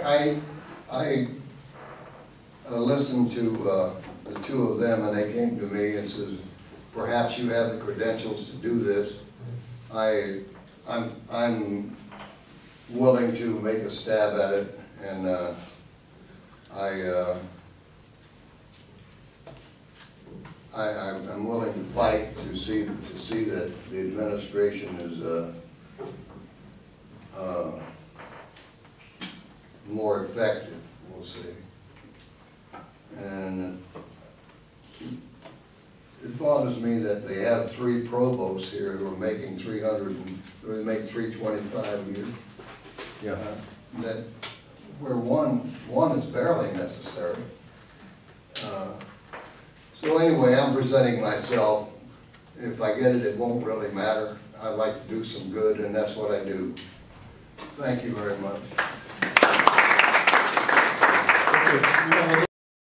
I, I uh, listened to uh, the two of them, and they came to me and says, perhaps you have the credentials to do this. I, I'm, I'm willing to make a stab at it, and uh, I, uh, I, I'm I'm willing to fight to see, to see that the administration is, uh, uh, more effective, we'll see. And it bothers me that they have three provosts here who are making three hundred and, or they make three twenty-five a year. Yeah. Uh, That, where one, one is barely necessary. Uh, So anyway, I'm presenting myself. If I get it, it won't really matter. I like to do some good, and that's what I do. Thank you very much. Okay, we have a